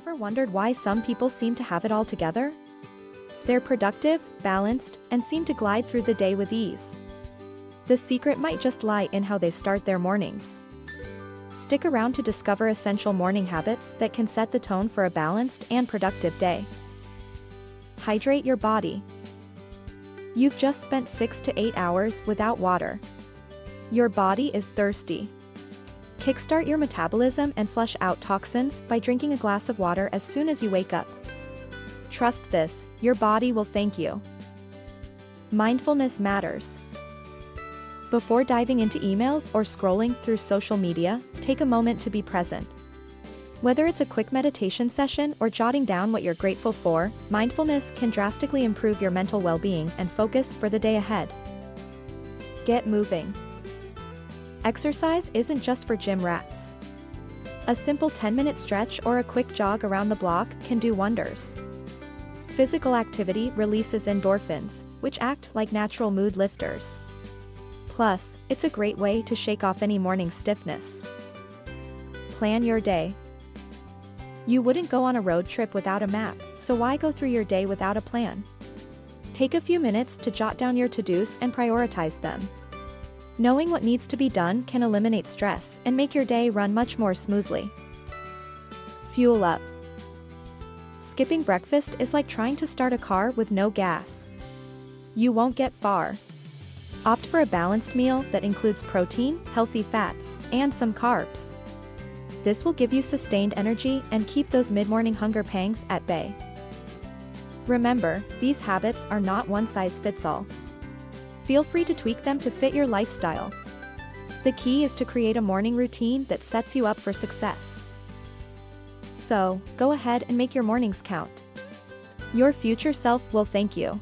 Ever wondered why some people seem to have it all together? They're productive, balanced, and seem to glide through the day with ease. The secret might just lie in how they start their mornings. Stick around to discover essential morning habits that can set the tone for a balanced and productive day. Hydrate your body. You've just spent 6 to 8 hours without water. Your body is thirsty. Kickstart your metabolism and flush out toxins by drinking a glass of water as soon as you wake up. Trust this, your body will thank you. Mindfulness matters. Before diving into emails or scrolling through social media, take a moment to be present. Whether it's a quick meditation session or jotting down what you're grateful for, mindfulness can drastically improve your mental well-being and focus for the day ahead. Get moving. Exercise isn't just for gym rats. A simple 10-minute stretch or a quick jog around the block can do wonders. Physical activity releases endorphins, which act like natural mood lifters. Plus, it's a great way to shake off any morning stiffness. Plan your day. You wouldn't go on a road trip without a map, so why go through your day without a plan? Take a few minutes to jot down your to-dos and prioritize them. Knowing what needs to be done can eliminate stress and make your day run much more smoothly. Fuel up. Skipping breakfast is like trying to start a car with no gas. You won't get far. Opt for a balanced meal that includes protein, healthy fats, and some carbs. This will give you sustained energy and keep those mid-morning hunger pangs at bay. Remember, these habits are not one size fits all. Feel free to tweak them to fit your lifestyle. The key is to create a morning routine that sets you up for success. So, go ahead and make your mornings count. Your future self will thank you.